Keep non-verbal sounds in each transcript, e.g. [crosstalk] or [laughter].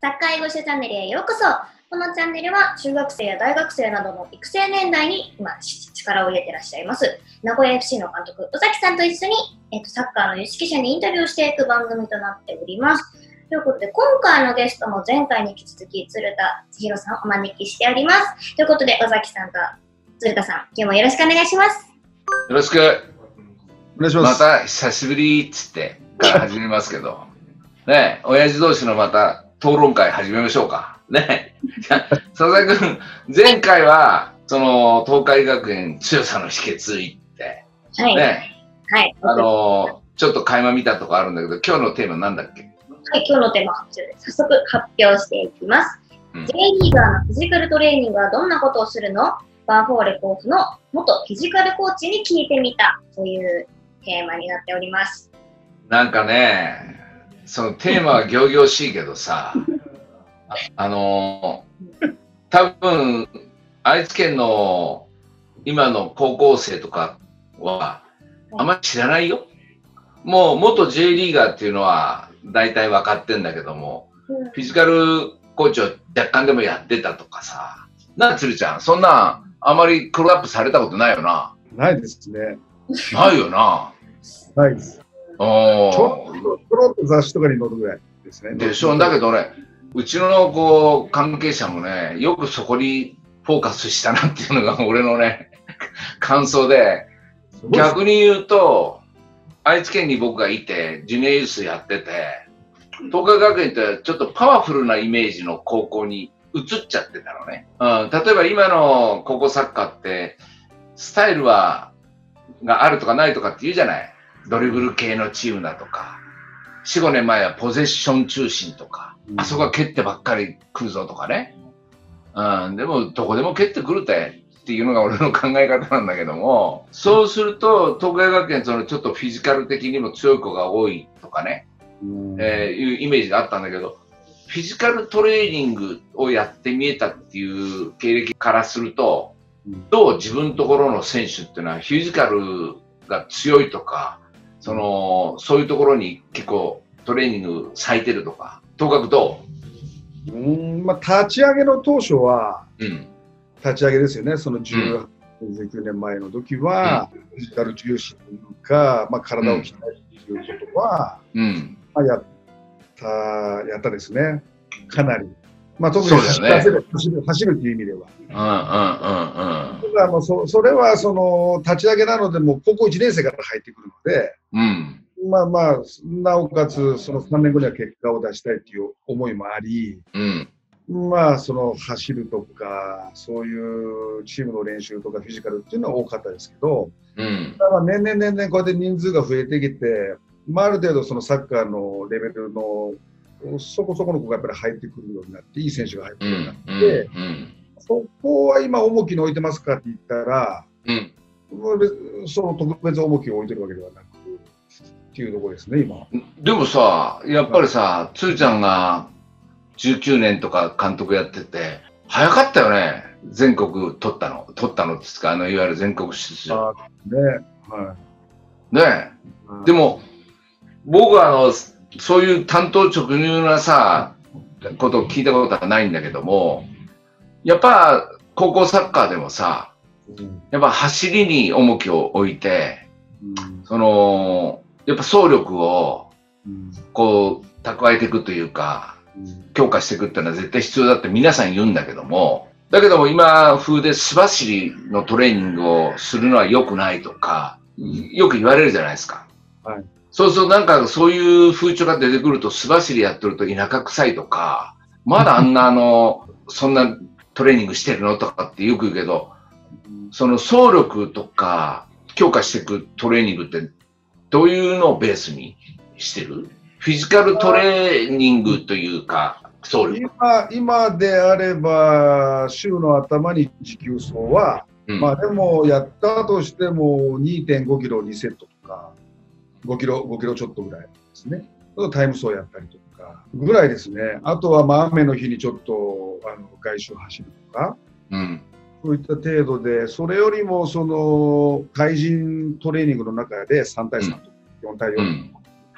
サッカー英語習チャンネルへようこそ。このチャンネルは中学生や大学生などの育成年代に今力を入れてらっしゃいます。名古屋 FC の監督尾崎さんと一緒に、えっと、サッカーの有識者にインタビューしていく番組となっております。ということで今回のゲストも前回に引き続き鶴田千尋さんをお招きしております。ということで尾崎さんと鶴田さん今日もよろしくお願いします。よろしく。お願いします。また久しぶりっつってから始めますけど。ね親父同士のまた討論会始めましょうか。ね。じゃあ佐々木君、前回は、その、東海学園強さの秘訣言って、はい、ね。はい、あの、ちょっと垣間見たとこあるんだけど、今日のテーマなんだっけ？はい、今日のテーマはこちらです。早速発表していきます。うん J リーガーのフィジカルトレーニングはどんなことをするの？バーフォーレ甲府の元フィジカルコーチに聞いてみたというテーマになっております。なんかね、そのテーマは仰々しいけどさ、ああの、多分、愛知県の今の高校生とかは、あんまり知らないよ。もう元 J リーガーっていうのは大体分かってんだけども、うんフィジカルコーチを若干でもやってたとかさ、なあ、つるちゃん、そんなんあまりクローアップされたことないよな。ないですね。ないよな。ないです。ちおょーっと、ちょろっと雑誌とかに載るぐらいですね。でしょだけどね、うちのこう関係者もね、よくそこにフォーカスしたなっていうのが [laughs] 俺のね、感想で、逆に言うと、愛知県に僕がいて、ジュニアユースやってて、東海学園ってちょっとパワフルなイメージの高校に移っちゃってたのね。うん、例えば今の高校サッカーって、スタイルは、があるとかないとかって言うじゃない。ドリブル系のチームだとか。4、5年前はポゼッション中心とか、うんあそこは蹴ってばっかり来るぞとかね。うん、でもどこでも蹴ってくるてっていうのが俺の考え方なんだけども、そうすると東海学園そのちょっとフィジカル的にも強い子が多いとかね、うんえーいうイメージがあったんだけど、フィジカルトレーニングをやってみえたっていう経歴からすると、うんどう自分のところの選手っていうのはフィジカルが強いとか、その、そういうところに結構トレーニング咲いてるとか、とかくどう？んまあ、立ち上げの当初は、ううん。立ち上げですよね、その18、19年前の時は、フィジカル重視というか、まあ、体を鍛えるということは、うん。まあ、やった、やったですね、かなり。まあ、特にそうだよね走る走る走るという意味では。うんうんうんただもうそそれはその立ち上げなので、もう高校1年生から入ってくるので、うん。うん。まあまあ、なおかつ、その3年後には結果を出したいという思いもあり、うん。まあ、その走るとか、そういうチームの練習とかフィジカルっていうのは多かったですけど、うん。ただ年々年々こうやって人数が増えてきて、まあ、ある程度そのサッカーのレベルのそこそこの子がやっぱり入ってくるようになって、いい選手が入ってうくるようになっん。て、うん。そこは今重きに置いてますかって言ったら、その特別重きを置いてるわけではなくっていうところですね、今。でもさ、やっぱりさ、つーちゃんが19年とか監督やってて、早かったよね。全国取ったの。取ったのっていうか、あの、いわゆる全国出場。あね、はねい。でも、僕はあの、そういう担当直入なさ、ことを聞いたことはないんだけども、やっぱ高校サッカーでもさ、うん、やっぱ走りに重きを置いて、うん。その、やっぱ走力をうん。こう蓄えていくというか、うん。強化していくっていうのは絶対必要だって皆さん言うんだけども、だけども今風で素走りのトレーニングをするのは良くないとか、よく言われるじゃないですか。はいそうするとなんかそういう風潮が出てくると素走りやってると田舎臭いとか、まだあんなあの、そんなトレーニングしてるのとかってよく言うけど、その走力とか強化していくトレーニングってどういうのをベースにしてる？フィジカルトレーニングというか、走力。今今であれば、週の頭に持久走は、うん。まあでもやったとしても2.5キロ2セットとか、5キロ、5キロちょっとぐらいですね。タイム走やったりとか、ぐらいですね。あとはまあ雨の日にちょっとあの外周走るとか、うん。そういった程度で、それよりもその対人トレーニングの中で3対3とか4対う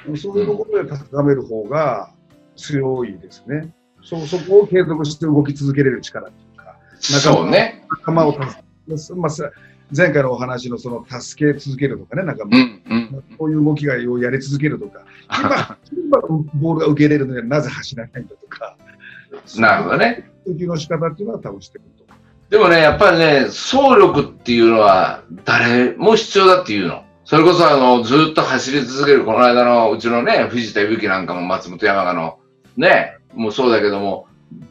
4、ん。そういうところで高める方が強いですね。そそこを継続して動き続けれる力っていうか。仲間を助け、まあ、さ前回のお話のその助け続けるとかね、仲間、うんうん。こういう動きがをやり続けるとか、[laughs] 今、今のボールが受け入れるのにはなぜ走らないんだとか、なるほどね。投球の仕方っていうのは多分してくると。でもね、やっぱりね、走力っていうのは誰も必要だっていうの。それこそあの、ずっと走り続ける、この間のうちのね、藤田由紀なんかも松本山雅のね、もうそうだけども、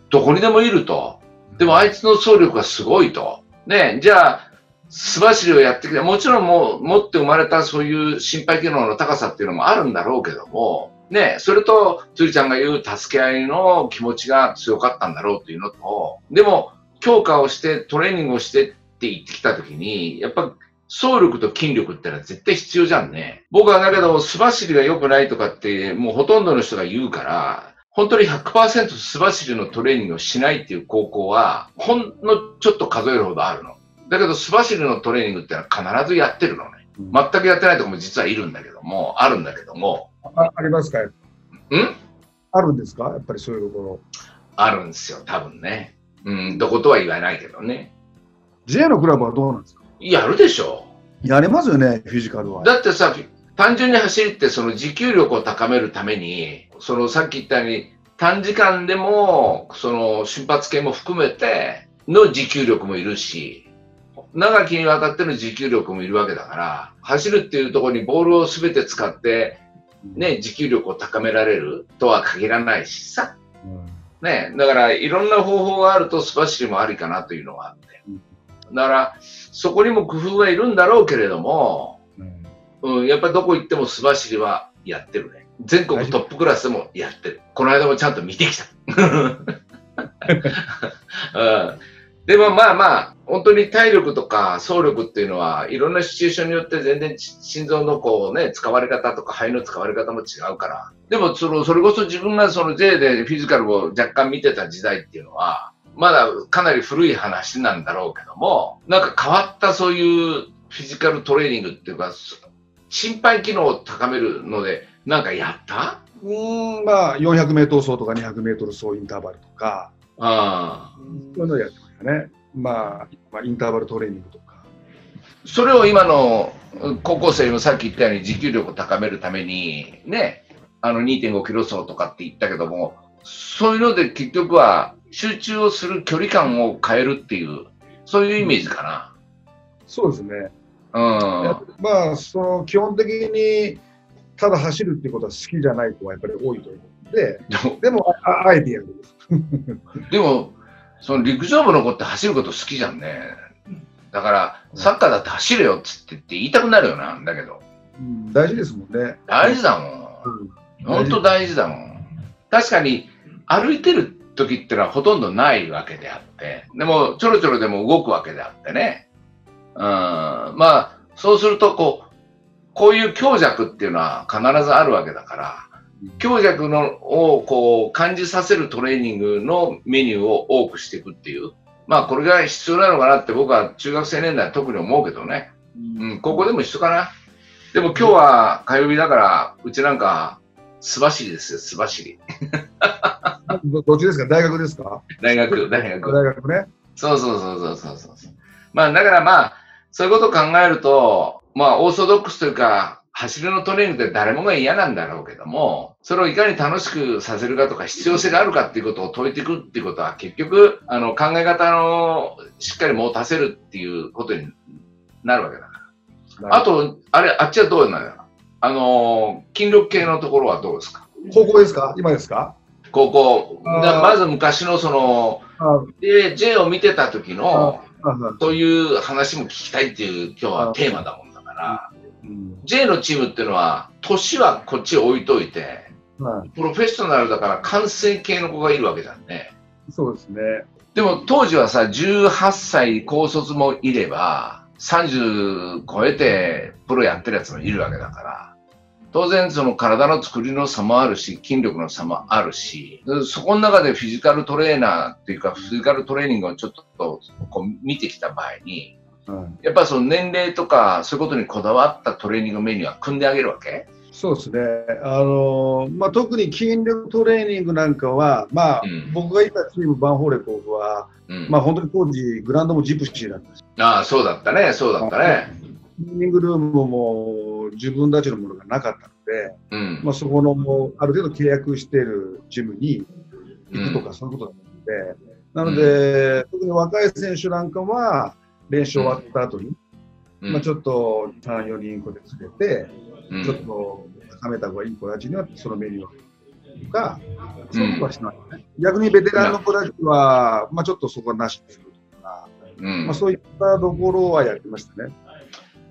どこにでもいると。でもあいつの走力がすごいと。ね、じゃあ、素走りをやってきて、もちろんもう持って生まれたそういう心肺機能の高さっていうのもあるんだろうけども、ね、それと、つりちゃんが言う助け合いの気持ちが強かったんだろうっていうのと、でも、強化をしてトレーニングをしてって言ってきたときに、やっぱ走力と筋力ってのは絶対必要じゃんね。僕はだけど、素走りが良くないとかって、もうほとんどの人が言うから、本当に100%素走りのトレーニングをしないっていう高校は、ほんのちょっと数えるほどあるの。だけど、素走りのトレーニングってのは必ずやってるのね。全くやってないところも実はいるんだけども、あるんだけども、あありますか？ん？あるんですか？やっぱりそういうところ。あるんですよ、多分ね。うん、どことは言わないけどね。J のクラブはどうなんですか？やるでしょ。やれますよね、フィジカルは。だってさ、単純に走りってその持久力を高めるために、そのさっき言ったように短時間でもその瞬発系も含めての持久力もいるし、長きにわたっての持久力もいるわけだから、走るっていうところにボールを全て使って、ね、持久力を高められるとは限らないしさ。うんね、だからいろんな方法があると素走りもありかなというのがあって。だからそこにも工夫はいるんだろうけれども、うんうん、やっぱりどこ行っても素走りはやってるね。全国トップクラスでもやってる。この間もちゃんと見てきた。[laughs] うん、でもまあまあ、本当に体力とか走力っていうのはいろんなシチュエーションによって全然ち心臓のこうね、使われ方とか肺の使われ方も違うから。でもその、それこそ自分がその J でフィジカルを若干見てた時代っていうのは、まだかなり古い話なんだろうけども、なんか変わったそういうフィジカルトレーニングっていうか、心肺機能を高めるので、なんかやった？うーん、まあ、400メートル走とか200メートル走インターバルとか、ああ。そういうのをやってましたね。まあ、まあ、インターバルトレーニングとか。それを今のうん高校生もさっき言ったように持久力を高めるために、ね、あの2.5キロ走とかって言ったけども、そういうので結局は集中をする距離感を変えるっていう、そういうイメージかそうですね。な。うん。まあ、その基本的にただ走るっていうことは好きじゃない子はやっぱり多いと思うので、でも、でも、ああえてやる。[laughs] でもその陸上部の子って走ること好きじゃんね。だから、サッカーだって走れよっつってって言いたくなるよな、だけど。うん、大事ですもんね。大事だもん。うん本当大事だもん。確かに歩いてる時ってのはほとんどないわけであって、でもちょろちょろでも動くわけであってね。うん、まあ、そうするとこう、こういう強弱っていうのは必ずあるわけだから、強弱のをこう感じさせるトレーニングのメニューを多くしていくっていう。まあこれが必要なのかなって僕は中学生年代は特に思うけどね。うん、ここでも一緒かな。でも今日は火曜日だから、うちなんか素走りですよ、素走り。ど [laughs] どっちですか？大学ですか？大学、大学。大学ね。そうそうそうそうそうそう。まあだからまあ、そういうことを考えると、まあオーソドックスというか、走りのトレーニングって誰もが嫌なんだろうけども、それをいかに楽しくさせるかとか必要性があるかっていうことを解いていくっていうことは結局、あの考え方のしっかり持たせるっていうことになるわけだから。あと、あれ、あっちはどうなの？あの、筋力系のところはどうですか？高校ですか？今ですか？高校。まず昔のその、あ J, J を見てた時の、ああそういう話も聞きたいっていう今日はテーマだもんだから、うん、J のチームっていうのは、年はこっち置いといて、はいプロフェッショナルだから完成系の子がいるわけじゃんね。そうですね。でも当時はさ、18歳高卒もいれば、30超えてプロやってるやつもいるわけだから、当然その体の作りの差もあるし、筋力の差もあるし、そこの中でフィジカルトレーナーっていうか、フィジカルトレーニングをちょっとこう見てきた場合に、はい、やっぱその年齢とかそういうことにこだわったトレーニングメニューは組んであげるわけ？そうですね。あのまあ、特に筋力トレーニングなんかは、まあ、うん僕がいたチームバンホーレ甲府は、うん。まあ、本当に当時、グラウンドもジプシーだったし、ああ、そうだったね、そうだったね。トレーニングルームも自分たちのものがなかったので、うん。まあ、そこのもうある程度契約しているジムに行くとか、そういうことだったので、なので、特に若い選手なんかは、練習終わった後に、うん。まあ、ちょっと3、4人こで連れて、うん。ちょっと高めた方がいい子たちにはそのメニューをとか、そういうことはしない、ね。逆にベテランの子たちは、まあ、ちょっとそこはなしにするとか、うん。まあ、そういったところはやってましたね。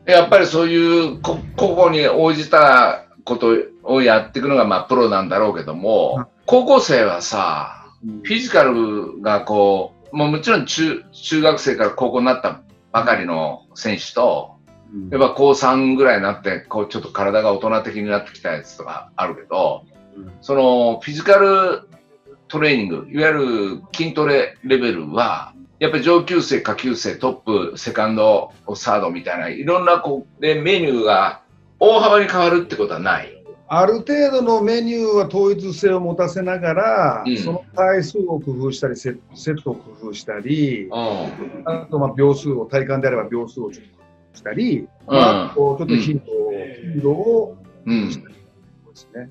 やっぱりそういうこ個々に応じたことをやっていくのがまあプロなんだろうけども、高校生はさ、うん。フィジカルがこう、もうもちろん中中学生から高校になったばかりの選手と、うんやっぱ高3ぐらいになって、こうちょっと体が大人的になってきたやつとかあるけど、うんそのフィジカルトレーニング、いわゆる筋トレレベルは、やっぱり上級生、下級生、トップ、セカンド、サードみたいな、いろんなこうでメニューが大幅に変わるってことはない。ある程度のメニューは統一性を持たせながら、うんその回数を工夫したりセ、セットを工夫したり、うあとまあ秒数を、体感であれば秒数をちょっとしたり、うんまあ、ちょっと頻度を、頻度をん。うん。ですね。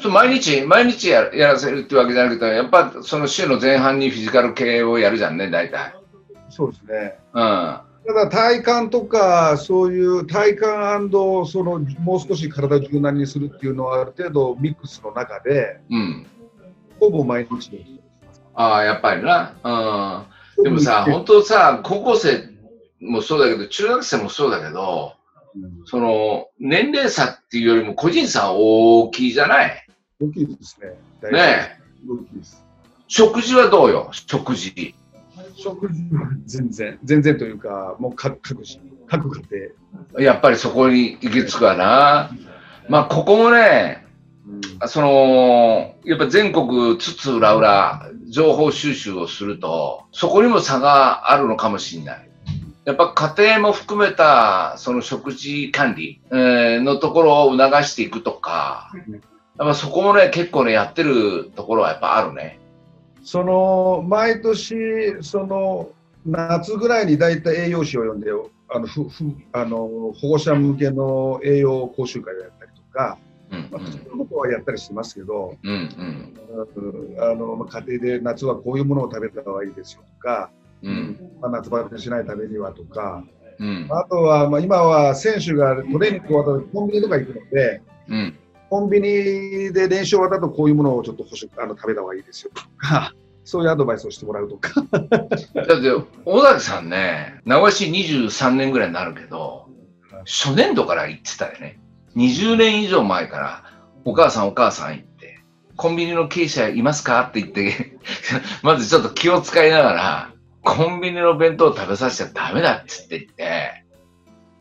そう毎日、毎日ややらせるってわけじゃなくて、やっぱその週の前半にフィジカル系をやるじゃんね、大体。そうですね。うん。ただ体幹とかそういう体幹そのもう少し体を柔軟にするっていうのはある程度ミックスの中でうん。ほぼ毎日でああ、やっぱりな。うん。でもさ、本当さ、高校生もそうだけど、中学生もそうだけど、うんその、年齢差っていうよりも個人差大きいじゃない？大きいですね。ねえ。大きいです。食事はどうよ？食事。食事は全然、全然というか、もう各各自各家庭。やっぱりそこに行き着くわな。まあ、ここもね、うんその、やっぱ全国津々浦々情報収集をすると、そこにも差があるのかもしれない。やっぱ家庭も含めたその食事管理、えーのところを促していくとか、やっぱそこもね、結構ね、やってるところはやっぱあるね。その毎年その夏ぐらいに大体栄養士を呼んであのふふあの保護者向けの栄養講習会をやったりとか、うんまあ、そういうことはやったりしてますけど、うん。うんうんあのまあ家庭で夏はこういうものを食べた方がいいですよとか、うん。うん。まあ、夏バテしないためにはとか、うん。あとは、まあ、今は選手がトレーニング終わったらコンビニとか行くので、うん。コンビニで練習終わった後こういうものをちょっとあの食べた方がいいですよとか、[laughs] そういうアドバイスをしてもらうとか。だって、尾崎さんね、名古屋市23年ぐらいになるけど、初年度から行ってたよね。20年以上前から、お母さんお母さん行って、コンビニの経営者いますかって言って、[laughs] まずちょっと気を使いながら、コンビニの弁当を食べさせちゃダメだっつって言って、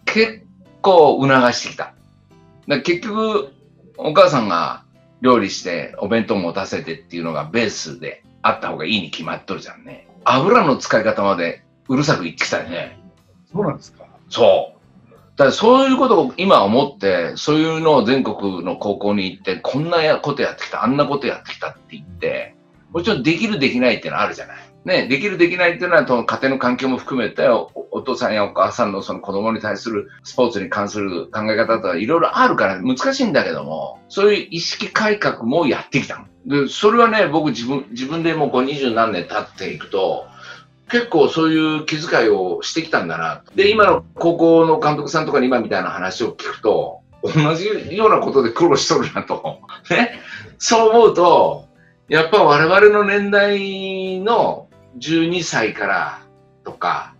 結構促してきた。だ結局、お母さんが料理してお弁当持たせてっていうのがベースであった方がいいに決まっとるじゃんね。油の使い方までうるさく言ってきたよね。そうなんですか？そう。だからそういうことを今思って、そういうのを全国の高校に行って、こんなやことやってきた、あんなことやってきたって言って、もちろんできるできないってのはあるじゃない。ね、できるできないっていうのは、その家庭の環境も含めてお、お父さんやお母さんのその子供に対するスポーツに関する考え方とかいろいろあるから難しいんだけども、そういう意識改革もやってきた。で、それはね、僕自分、自分でもうこう二十何年経っていくと、結構そういう気遣いをしてきたんだな。で、今の高校の監督さんとかに今みたいな話を聞くと、同じようなことで苦労しとるなと。ね。そう思うと、やっぱ我々の年代の12歳からとか、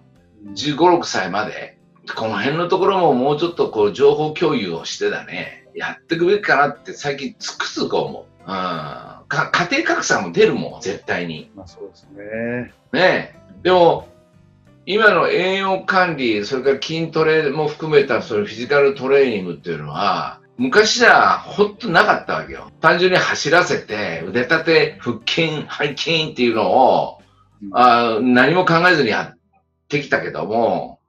15、6歳まで、この辺のところももうちょっとこう情報共有をしてだね、やっていくべきかなって最近つくづく思う。うん。か家庭格差も出るもん、絶対に。まあそうですね。ねえ。でも、今の栄養管理、それから筋トレも含めたそのフィジカルトレーニングっていうのは、昔じゃ本当なかったわけよ。単純に走らせて、腕立て、腹筋、背筋っていうのを、あー何も考えずにやってきたけども、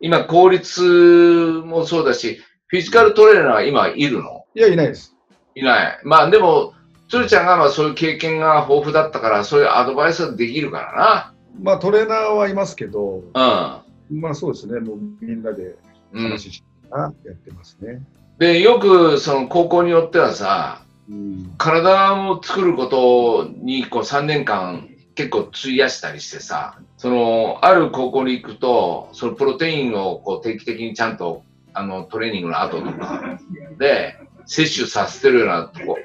今効率もそうだし、フィジカルトレーナーは今いるの？いや、いないです。いない。まあでも、鶴ちゃんがまあそういう経験が豊富だったから、そういうアドバイスができるからまあ、トレーナーはいますけど、な。まあそうですね、もうみんなでうん。うん。話しながらやってますね。で、よくその高校によってはさ、うん。体を作ることにこう3年間結構費やしたりしてさ、その、ある高校に行くと、そのプロテインをこう定期的にちゃんとあのトレーニングの後とかで摂取させてるようなとこ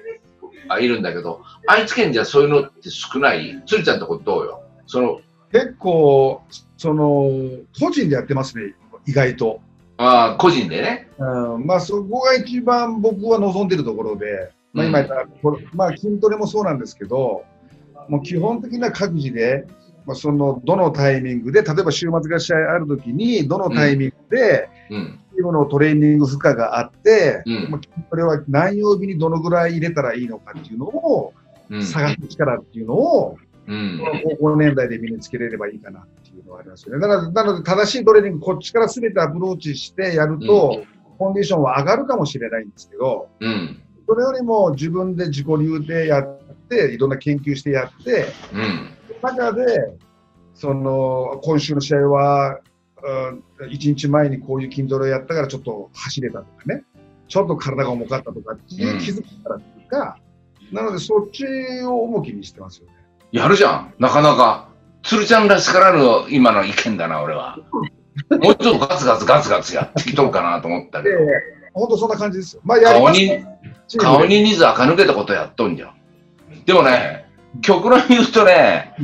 あいるんだけど、愛知県じゃそういうのって少ない？つるちゃんとこどうよ？その、結構、その、個人でやってますね、意外と。ああ、個人でね。うん、まあそこが一番僕は望んでるところで、まあ、今言った、これまあ、筋トレもそうなんですけど、もう基本的な各自で、まあ、そのどのタイミングで、例えば週末が試合あるときに、どのタイミングで、うん。チームのトレーニング負荷があって、うんまあ、筋トレは何曜日にどのぐらい入れたらいいのかっていうのをうん。探す力っていうのを、うん。高校年代で身につけれればいいかなっていうのはありますよね。だからなので正しいトレーニング、こっちから全てアプローチしてやると、コンディションは上がるかもしれないんですけど、うん。それよりも自分で自己流でやって、いろんな研究してやって、うん。中で、その、今週の試合は、うん一日前にこういう筋トレをやったからちょっと走れたとかね、ちょっと体が重かったとかっていう気づきからっていうか、なのでそっちを重きにしてますよね。やるじゃん。なかなか。鶴ちゃんらしからぬ今の意見だな、俺は。もうちょっとガツガツガツガツやってきとるかなと思ったけでど。、本当そんな感じですよ。まあ、やります顔に、顔に水垢抜けたことやっとんじゃん。でもね、極論言うとね、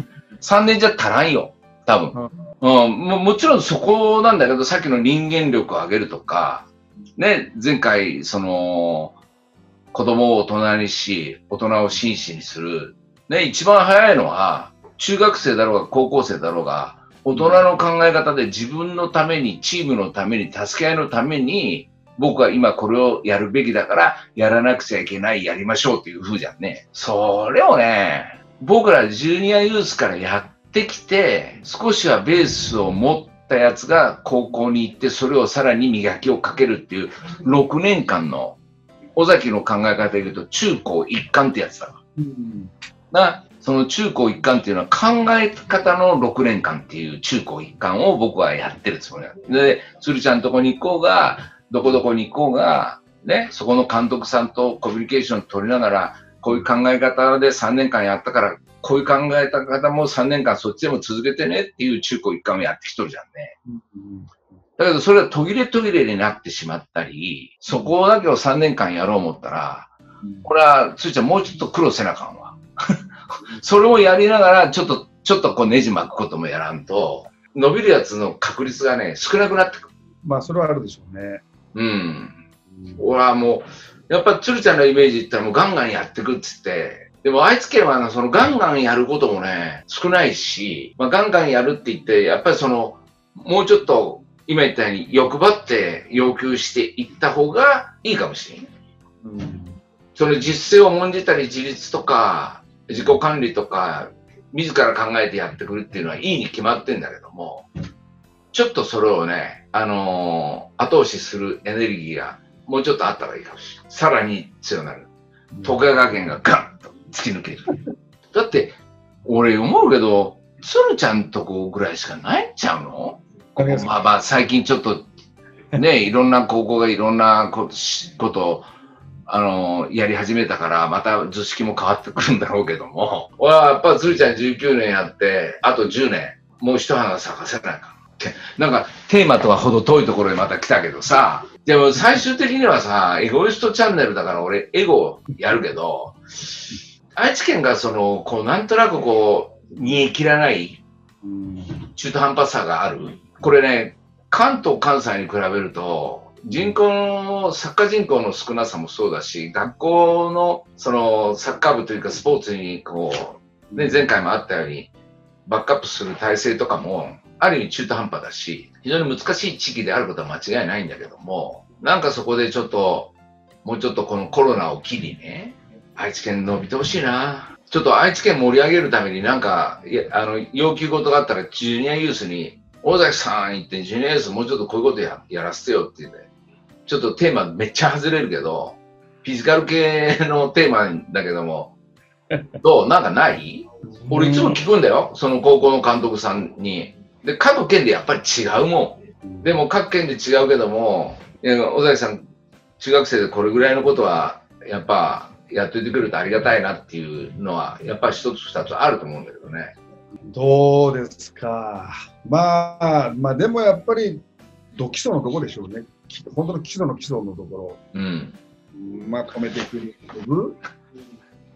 3年じゃ足らんよ。多分。うん、ももちろんそこなんだけど、さっきの人間力を上げるとか、ね、前回、その、子供を大人にし、大人を紳士にする。ね、一番早いのは、中学生だろうが高校生だろうが、大人の考え方で自分のために、チームのために、助け合いのために、僕は今これをやるべきだから、やらなくちゃいけない、やりましょうっていう風じゃんね。それをね、僕らジュニアユースからやってきて、少しはベースを持ったやつが高校に行って、それをさらに磨きをかけるっていう、6年間の、尾崎の考え方で言うと、中高一貫ってやつだ。うんな、その中高一貫っていうのは考え方の6年間っていう中高一貫を僕はやってるつもりなんで鶴ちゃんのとこに行こうが、どこどこに行こうが、ね、そこの監督さんとコミュニケーション取りながら、こういう考え方で3年間やったから、こういう考え方も3年間そっちでも続けてねっていう中高一貫をやってきとるじゃんね。だけどそれは途切れ途切れになってしまったり、そこだけを3年間やろう思ったら、これは、つーちゃんもうちょっと苦労せなあかんわ。[laughs] それをやりながら、ちょっと、ちょっとこうネジ巻くこともやらんと、伸びるやつの確率がね、少なくなってくる。まあ、それはあるでしょうね。うん。俺はもう、やっぱ鶴ちゃんのイメージ言ったらもうガンガンやってくっつって、でも愛知県はそのガンガンやることもね、少ないし、まあ、ガンガンやるって言って、やっぱりその、もうちょっと今言ったように欲張って要求していった方がいいかもしれん。うんその実践を重んじたり自立とか自己管理とか自ら考えてやってくるっていうのはいいに決まってんだけどもちょっとそれをね、あのー後押しするエネルギーがもうちょっとあったらいいかもしれない。さらに強くなる。徳川学園がガンと突き抜ける。だって俺思うけど鶴ちゃんとこぐらいしかないんちゃうの？まあまあ最近ちょっとね [laughs] いろんな高校がいろんなことあのやり始めたからまた図式も変わってくるんだろうけども。俺はやっぱ鶴ちゃん19年やってあと10年。もう一花咲かせないかなんかテーマとはほど遠いところにまた来たけどさでも最終的にはさエゴイストチャンネルだから俺エゴやるけど愛知県がそのこうなんとなくこう煮え切らない中途半端さがある。これね、関東、関西に比べると、人口の、サッカー人口の少なさもそうだし、学校の、その、サッカー部というかスポーツに、こう、ね、前回もあったように、バックアップする体制とかも、ある意味中途半端だし、非常に難しい地域であることは間違いないんだけども、なんかそこでちょっと、もうちょっとこのコロナを機にね、愛知県伸びてほしいな。ちょっと愛知県盛り上げるためになんか、あの、要求事があったら、ジュニアユースに、大崎さん行って、ジュニアユースもうちょっとこういうことややらせてよって言って、ちょっとテーマめっちゃ外れるけど、フィジカル系のテーマだけども、どう？なんかない？俺いつも聞くんだよ。その高校の監督さんに。で、各県でやっぱり違うもん。でも各県で違うけども、いや尾崎さん、中学生でこれぐらいのことは、やっぱやっといてくれるとありがたいなっていうのは、やっぱり一つ二つあると思うんだけどね。どうですか。まあ、まあでもやっぱり、ど基礎のところでしょうね。き本当の基礎の基礎のところ。うん。まあ、止めていく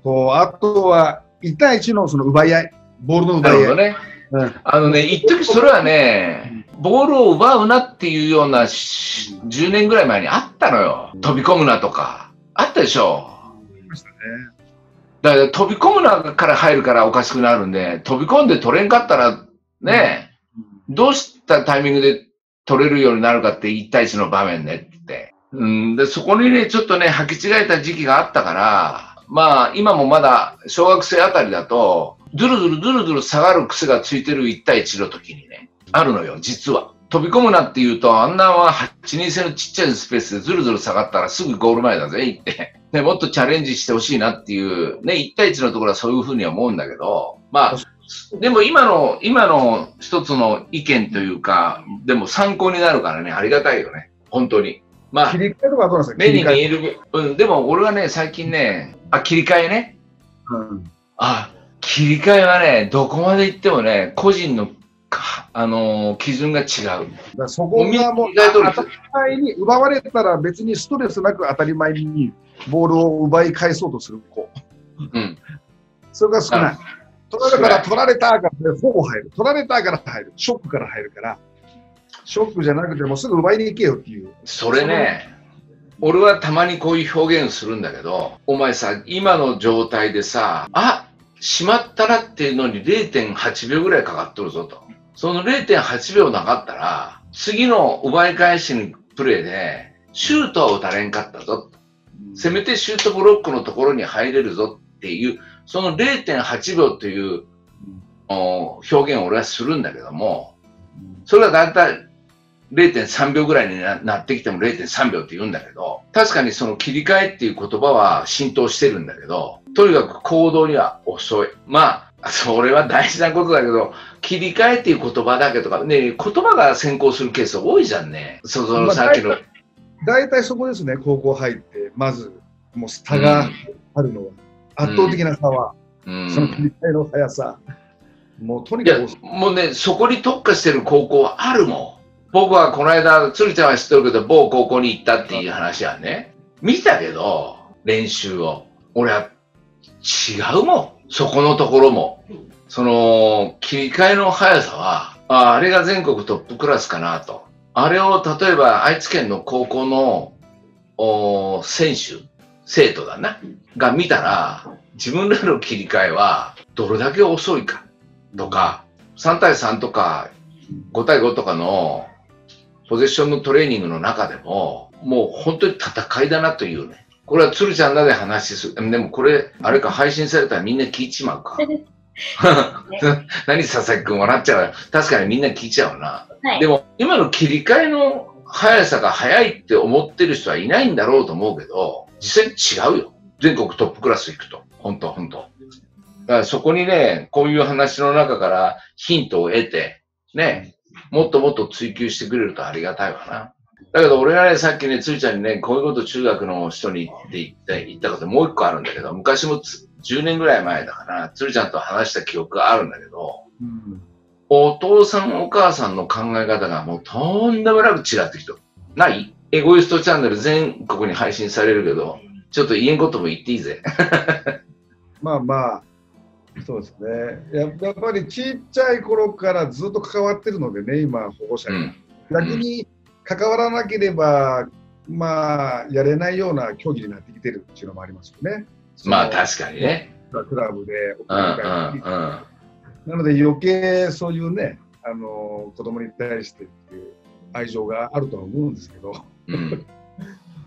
と、あとは、1対1のその奪い合い、ボールの奪い合い。なるほどね。うんあのね、一時それはね、ボールを奪うなっていうようなし10年ぐらい前にあったのよ。飛び込むなとか。あったでしょ。ましたねだから飛び込むなから入るからおかしくなるんで、飛び込んで取れんかったら、ね、どうしたタイミングで取れるようになるかって1対1の場面ねって。うん、で、そこにね、ちょっとね、履き違えた時期があったから、まあ、今もまだ小学生あたりだと、ずるずるずるずる下がる癖がついてる1対1の時にね、あるのよ、実は。飛び込むなって言うと、あんなは8人制のちっちゃいスペースでずるずる下がったらすぐゴール前だぜ、行って。ね、もっとチャレンジしてほしいなっていう、ね、1対1のところはそういうふうには思うんだけど、まあ、でも今の、今の一つの意見というか、でも参考になるからね、ありがたいよね。本当に。まあ切、り替えとかはどうなんですか？目に見える、うん、でも俺はね、最近ね、あ、切り替えね。うんあ、切り替えはね、どこまで行ってもね、個人の、かあのー基準が違う。そこがもう当たり前に奪われたら別にストレスなく当たり前にボールを奪い返そうとする子。うん。それが少ない。取られたら取られたからほぼ入る。取られたから入る。ショックから入るから。ショックじゃなくてもすぐ奪いに行けよっていう。それね、俺はたまにこういう表現するんだけど、お前さ、今の状態でさ、あ、しまったなっていうのに0.8秒ぐらいかかっとるぞと。その0.8秒なかったら、次の奪い返しにプレーで、シュートは打たれんかったぞ。せめてシュートブロックのところに入れるぞっていう、その0.8秒という表現を俺はするんだけども、それはだいたい0.3秒ぐらいにななってきても0.3秒って言うんだけど、確かにその切り替えっていう言葉は浸透してるんだけど、とにかく行動には遅い。まあ、それは大事なことだけど、切り替えっていう言葉だけとか、ね、言葉が先行するケース多いじゃんね。そそのまあさっきの、大体そこですね、高校入って、まず、もう差があるのは、圧倒的な差は、うんその切り替えの速さ、もうとにかくもうね、そこに特化してる高校はあるもん。僕はこの間、鶴ちゃんは知ってるけど、某高校に行ったっていう話はね、見たけど、練習を。俺は違うもん。そこのところも。その、切り替えの速さは、ああれが全国トップクラスかなと。あれを例えば愛知県の高校のお選手、生徒だな、が見たら、自分らの切り替えはどれだけ遅いか。とか、3対3とか5対5とかのポゼッションのトレーニングの中でも、もう本当に戦いだなというね。これは鶴ちゃんらで話する。でもこれ、あれか配信されたらみんな聞いちまうか。[laughs] 何佐々木くん笑っちゃう確かにみんな聞いちゃうな。はい。でも今の切り替えの速さが速いって思ってる人はいないんだろうと思うけど、実際違うよ。全国トップクラス行くと。本当本当だからそこにね、こういう話の中からヒントを得て、ね、もっともっと追求してくれるとありがたいわな。だけど俺がね、さっきね、つーちゃんにね、こういうこと中学の人にって言って言ったこともう一個あるんだけど、昔も10年ぐらい前だから、つるちゃんと話した記憶があるんだけど、うんお父さんお母さんの考え方がもうとんでもなく違ってきてる。ない？エゴイストチャンネル全国に配信されるけど、ちょっと言えんことも言っていいぜ。[laughs] まあまあ、そうですねや。やっぱりちっちゃい頃からずっと関わってるのでね、今、保護者に。うん。逆に関わらなければ、まあ、やれないような競技になってきてるっていうのもありますよね。まあ確かにね。かクラブで。なので余計そういうね、あの子供に対してっていう愛情があるとは思うんですけど、うん。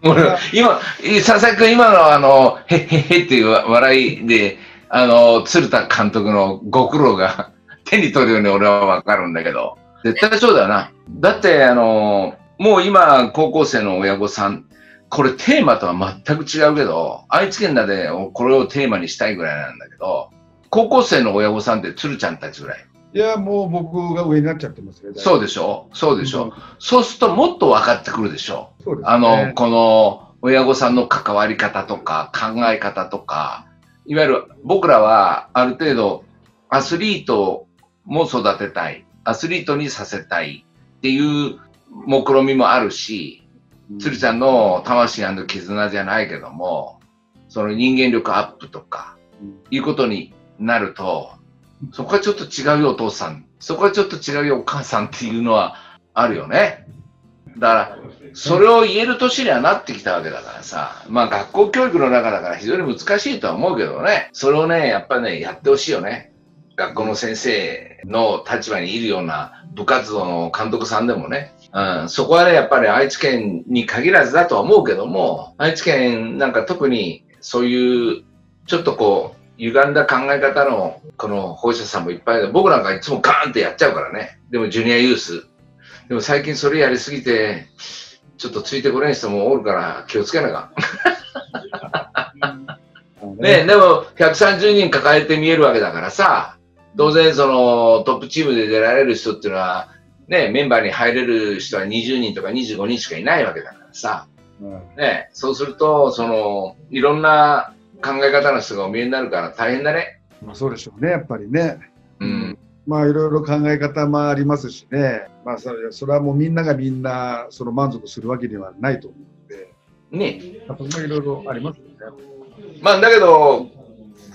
[laughs] 俺、今、佐々木君、今のあの、へっへっへっていう笑いで、あの、鶴田監督のご苦労が [laughs] 手に取るように俺はわかるんだけど、絶対そうだよな。だって、あの、もう今、高校生の親御さん、これテーマとは全く違うけど、愛知県だでこれをテーマにしたいぐらいなんだけど、高校生の親御さんって鶴ちゃんたちぐらい。いや、もう僕が上になっちゃってますね。そうでしょ？そうでしょ、うん、そうするともっと分かってくるでしょ？そうね、あの、この親御さんの関わり方とか考え方とか、いわゆる僕らはある程度アスリートも育てたい、アスリートにさせたい。っていう目論見みもあるし、鶴ちゃんの魂絆じゃないけども、その人間力アップとか、いうことになると、そこはちょっと違うよお父さん、そこはちょっと違うよお母さんっていうのはあるよね。だから、それを言える年にはなってきたわけだからさ、まあ学校教育の中だから非常に難しいとは思うけどね、それをね、やっぱね、やってほしいよね。学校の先生の立場にいるような部活動の監督さんでもね、うん、そこはね、やっぱり愛知県に限らずだとは思うけども、愛知県なんか特にそういうちょっとこう、歪んだ考え方のこの放射さんもいっぱいで、僕なんかいつもガーンってやっちゃうからね。でもジュニアユース。でも最近それやりすぎて、ちょっとついてこない人もおるから気をつけなか。ねでも130人抱えて見えるわけだからさ、当然そのトップチームで出られる人っていうのは、ね、メンバーに入れる人は20人とか25人しかいないわけだからさ、うん、ね、そうすると、その、いろんな考え方の人がお見えになるから大変だね。まあそうでしょうね、やっぱりね。うん。まあいろいろ考え方もありますしね。まあそれそれはもうみんながみんなその満足するわけではないと思うので。ね。まあ、いろいろありますよね。まあだけど、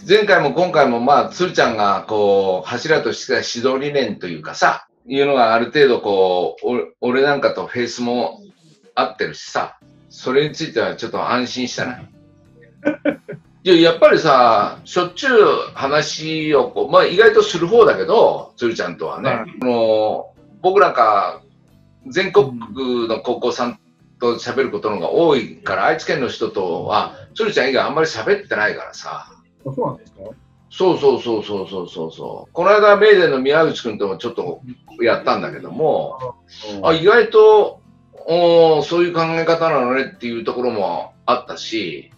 前回も今回もまあ、鶴ちゃんがこう、柱として指導理念というかさ、いうのがある程度こう、俺なんかとフェースも合ってるしさ、それについてはちょっと安心したな。[laughs] いや、やっぱりさ、しょっちゅう話をこう、まあ意外とする方だけど、鶴ちゃんとはね、はい、の僕なんか全国の高校さんと喋ることの方が多いから、愛知県の人とは、鶴ちゃん以外あんまり喋ってないからさ。そうなんですか？そうそうそうそうそうそうそう。この間、メイデンの宮内君ともちょっとやったんだけども、あ意外とおそういう考え方なのねっていうところもあったし、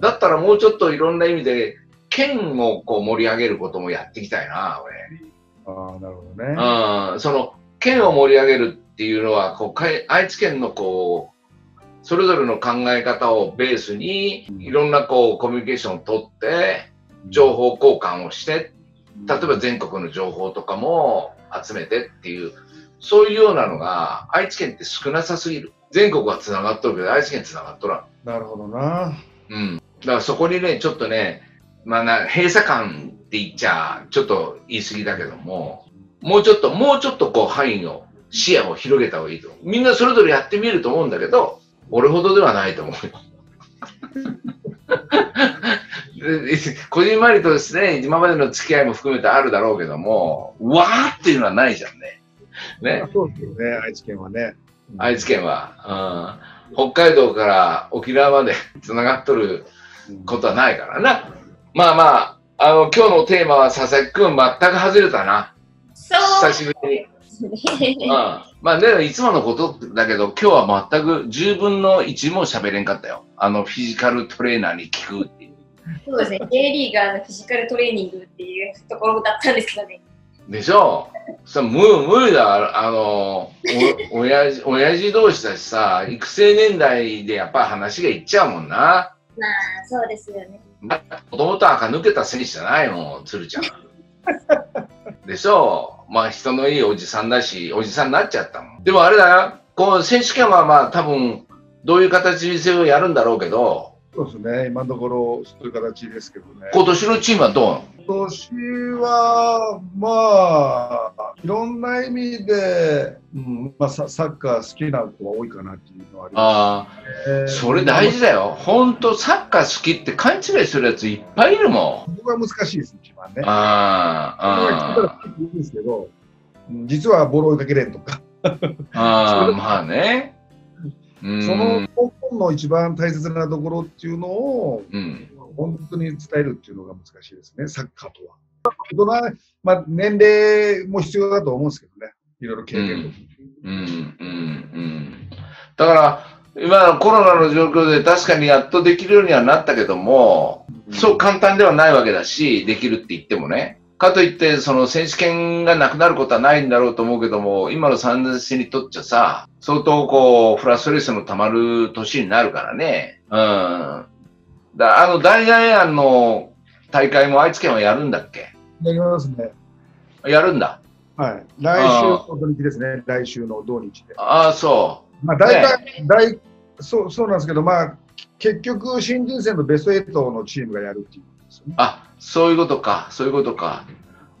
だったらもうちょっといろんな意味で、県をこう盛り上げることもやっていきたいな、俺。ああ、なるほどね。うん、その、県を盛り上げるっていうのは、こう、愛知県のこう、それぞれの考え方をベースに、いろんなこう、コミュニケーションをとって、情報交換をして、例えば全国の情報とかも集めてっていう、そういうようなのが、愛知県って少なさすぎる。全国は繋がっとるけど、愛知県繋がっとらん。なるほどな。うん。だからそこにね、ちょっとね、まあな、閉鎖感って言っちゃ、ちょっと言い過ぎだけども、もうちょっと、もうちょっとこう範囲を、視野を広げた方がいいと。みんなそれぞれやってみると思うんだけど、俺ほどではないと思うよ。[laughs] こじんまりとですね、今までの付き合いも含めてあるだろうけども、わーっていうのはないじゃんね。ね。そうですよね、愛知県はね。愛知県は。うん、北海道から沖縄まで [laughs] 繋がっとることはないからな。まあまあ、あの、今日のテーマは佐々木くん全く外れたな。久しぶりに。[laughs] うん、まあね、いつものことだけど、今日は全く10分の1も喋れんかったよ。あの、フィジカルトレーナーに聞くっていう。そうですね、J リーガーのフィジカルトレーニングっていうところだったんですけどね。でしょ？そ無無理だ、あの、お親父、[laughs] 親父同士だしさ、育成年代でやっぱり話がいっちゃうもんな。まあ、そうですよね。もともと垢抜けた選手じゃないもん、鶴ちゃん。[laughs] でしょ？まあ人のいいおじさんだし、おじさんになっちゃったもん。でもあれだよ、この選手権はまあ多分、どういう形にせよやるんだろうけど、そうですね、今のところそういう形ですけどね。今年のチームはどう今年は、まあ、いろんな意味で、うんまあ、サッカー好きな子が多いかなっていうのはあります、ね、ああ、それ大事だよ。本当サッカー好きって勘違いするやついっぱいいるもん。僕は難しいです、一番ね。ああ、ああ。いいんですけど、実はボール追いかけれんとか。ああ、[laughs] まあね。その根本の一番大切なところっていうのを、うん、本当に伝えるっていうのが難しいですね、サッカーとは。大人、まあ、年齢も必要だと思うんですけどね、いろいろ経験とか。ううん、うん、うん。だから、今のコロナの状況で確かにやっとできるようにはなったけども、そう簡単ではないわけだし、できるって言ってもね。かといって、その選手権がなくなることはないんだろうと思うけども、今の三年生にとっちゃさ、相当こう、フラストレーションの溜まる年になるからね。うん。だあの、大外案の大会も愛知県はやるんだっけ？やりますね。やるんだ？はい。来週の土日ですね。来週の土日で。ああ、そまあ、大体、大そうそうなんですけど、まあ、結局、新人戦のベスト8のチームがやるっていうんですよね。あ、そういうことか、そういうことか。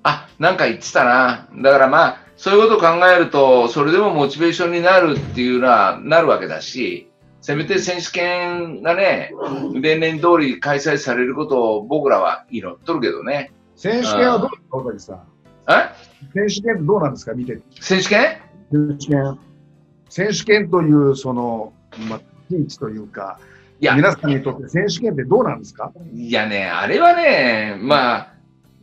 あ、なんか言ってたな。だからまあ、そういうことを考えると、それでもモチベーションになるっていうのはなるわけだし、せめて選手権がね、例年通り開催されることを僕らは祈っとるけどね。選手権はどうですか、大谷さん。え選手権どうなんですか、見てて。選手権？選手権。選手権という、その、まあ、ピンチというか、いや、皆さんにとって選手権ってどうなんですか？いやね、あれはね、まあ、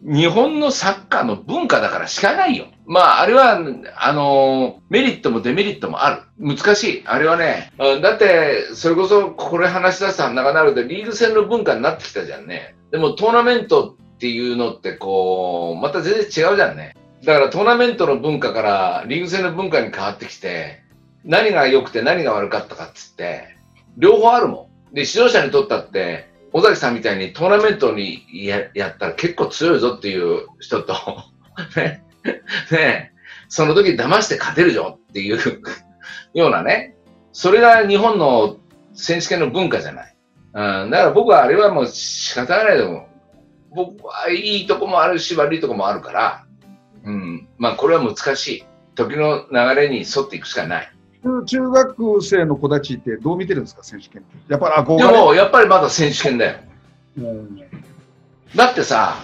日本のサッカーの文化だからしかないよ。まあ、あれは、あの、メリットもデメリットもある。難しい。あれはね、うんだって、それこそ、これ話し出すと長なるで、リーグ戦の文化になってきたじゃんね。でも、トーナメントっていうのって、こう、また全然違うじゃんね。だから、トーナメントの文化から、リーグ戦の文化に変わってきて、何が良くて何が悪かったかっつって、両方あるもん。で、指導者にとったって、尾崎さんみたいにトーナメントにややったら結構強いぞっていう人と、[laughs] ね、[laughs] ね、その時騙して勝てるよっていう [laughs] ようなね、それが日本の選手権の文化じゃない。うん、だから僕はあれはもう仕方がないと思う。僕はいいとこもあるし悪いとこもあるから、うん、まあこれは難しい。時の流れに沿っていくしかない。中中学生の子たちってどう見てるんですか、選手権って。やっぱり憧れでもやっぱりまだ選手権だよ。うんだってさ、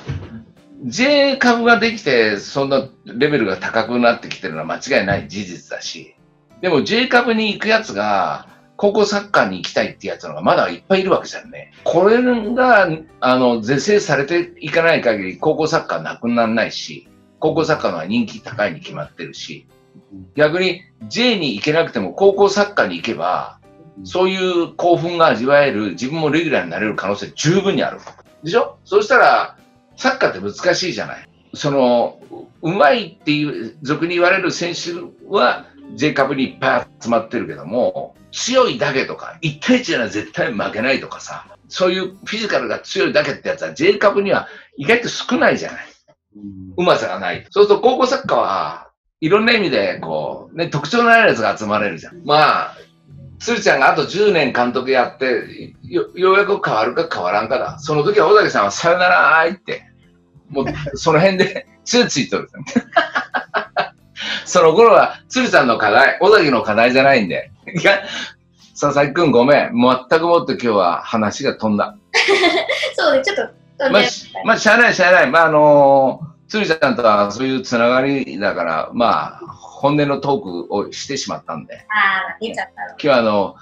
J 株ができて、そんなレベルが高くなってきてるのは間違いない事実だし、でも J 株に行くやつが、高校サッカーに行きたいってやつのがまだいっぱいいるわけじゃんね。これが、あの、是正されていかない限り、高校サッカーなくならないし、高校サッカーのは人気高いに決まってるし、逆に J に行けなくても高校サッカーに行けば、そういう興奮が味わえる、自分もレギュラーになれる可能性十分にある。でしょ？そしたら、サッカーって難しいじゃない。その、うまいっていう、俗に言われる選手は J カップにいっぱい集まってるけども、強いだけとか、1対1じゃ絶対負けないとかさ、そういうフィジカルが強いだけってやつは J カップには意外と少ないじゃない。うまさがない。そうすると高校サッカーはいろんな意味でこう、ね、特徴のあるやつが集まれるじゃん。まあ、鶴ちゃんがあと10年監督やってよ、ようやく変わるか変わらんかだ。その時は尾崎さんはさよならーいって、もうその辺で [laughs] つついとる。[laughs] その頃は鶴ちゃんの課題、尾崎の課題じゃないんで。[laughs] 佐々木くんごめん。全くもって今日は話が飛んだ。そうで、ちょっと飛んでまあ、しまあ、しゃあない、しゃあない。まあ、あのー、鶴ちゃんとはそういうつながりだから、まあ、本音のトークをしてしまったんで、ああ、出ちゃったの。今日はあの、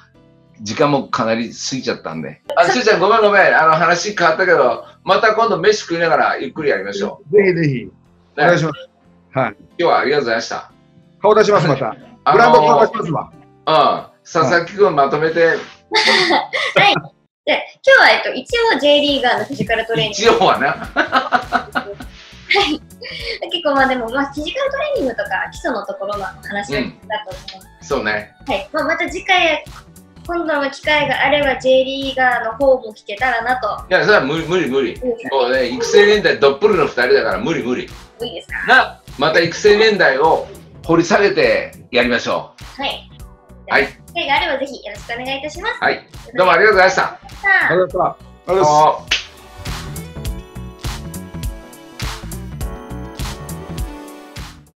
時間もかなり過ぎちゃったんで。あ、鶴ちゃんごめんごめん。あの、話変わったけど、また今度飯食いながらゆっくりやりましょぜひぜひ、う。お願いねします。はい。今日はありがとうございました。顔出します、また。あブランド顔の出しますわ。うん。佐々木くんまとめて、はい。で、今日は、えっと、一応 J リーガーのフィジカルトレーニング。一応はな。はい。結構まあでも、まあ、フィジカルトレーニングとか基礎のところの話だと思う。そうね。はい。まあ、また次回、今度の機会があれば J リーガーの方も聞けたらなと。いや、それは無理無理無理。もうね、育成年代どっぷりの二人だから無理無理。いいですか？な、また育成年代を掘り下げてやりましょはい。はい機会があればぜひよろしくお願いいたします。う。はい。どうもありがとうございました。さあありがとうございます。ありがとうございます。どうも